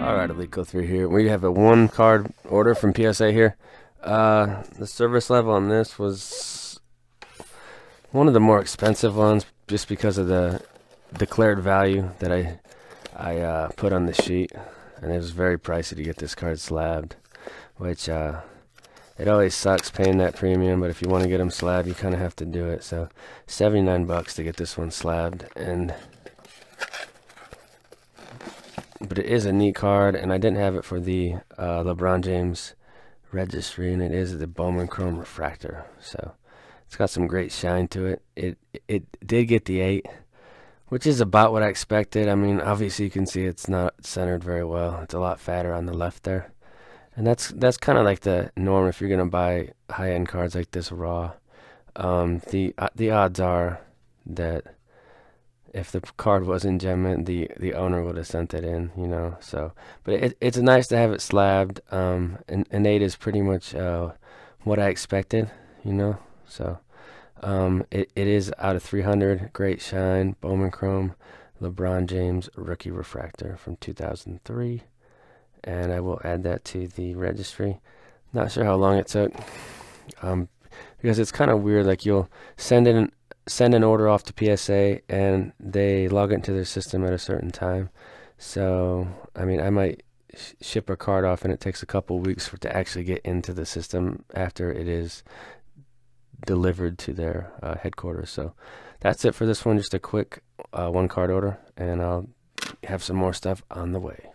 All right, Eliteco3 here. We have a one card order from PSA here. Uh, the service level on this was one of the more expensive ones just because of the declared value that I I uh, put on the sheet. And it was very pricey to get this card slabbed, which uh, it always sucks paying that premium, but if you want to get them slabbed, you kind of have to do it. So 79 bucks to get this one slabbed. and but it is a neat card, and I didn't have it for the uh, LeBron James registry, and it is the Bowman Chrome Refractor. So it's got some great shine to it. It it did get the eight, which is about what I expected. I mean, obviously you can see it's not centered very well. It's a lot fatter on the left there, and that's that's kind of like the norm if you're gonna buy high-end cards like this raw. Um, the uh, the odds are that if the card was in gem the the owner would have sent it in, you know. So, but it, it's nice to have it slabbed. Um, and an eight is pretty much uh, what I expected, you know. So, um, it it is out of 300, great shine, Bowman Chrome, LeBron James rookie refractor from 2003, and I will add that to the registry. Not sure how long it took, um, because it's kind of weird. Like you'll send in send an order off to PSA and they log into their system at a certain time. So, I mean, I might sh ship a card off and it takes a couple weeks for it to actually get into the system after it is delivered to their uh, headquarters. So, that's it for this one. Just a quick uh, one card order, and I'll have some more stuff on the way.